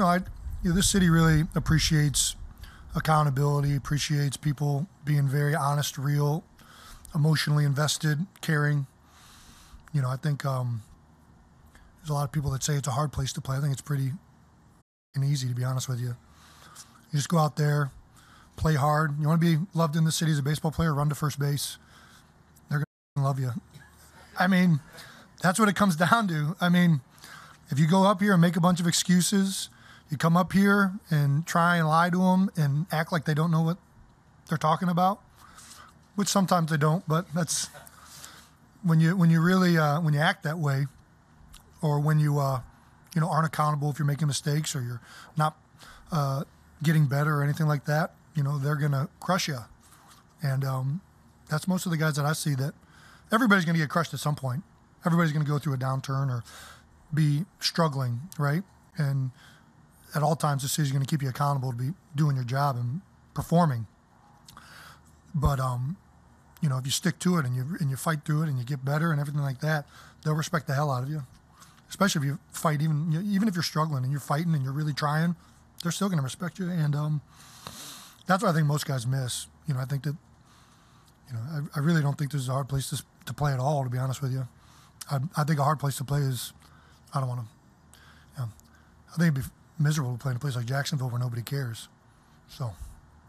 No, I, you know, this city really appreciates accountability, appreciates people being very honest, real, emotionally invested, caring. You know, I think um, there's a lot of people that say it's a hard place to play. I think it's pretty and easy, to be honest with you. You just go out there, play hard. You want to be loved in the city as a baseball player, run to first base. They're going to love you. I mean, that's what it comes down to. I mean, if you go up here and make a bunch of excuses, you come up here and try and lie to them and act like they don't know what they're talking about, which sometimes they don't, but that's when you when you really uh, when you act that way, or when you uh, you know aren't accountable if you're making mistakes or you're not uh, getting better or anything like that. You know they're gonna crush you, and um, that's most of the guys that I see that everybody's gonna get crushed at some point. Everybody's gonna go through a downturn or be struggling, right? And at all times, the city's going to keep you accountable to be doing your job and performing. But um, you know, if you stick to it and you and you fight through it and you get better and everything like that, they'll respect the hell out of you. Especially if you fight, even even if you're struggling and you're fighting and you're really trying, they're still going to respect you. And um, that's what I think most guys miss. You know, I think that, you know, I, I really don't think this is a hard place to to play at all. To be honest with you, I, I think a hard place to play is, I don't want to. You know, I think it'd be miserable to play in a place like Jacksonville where nobody cares. So.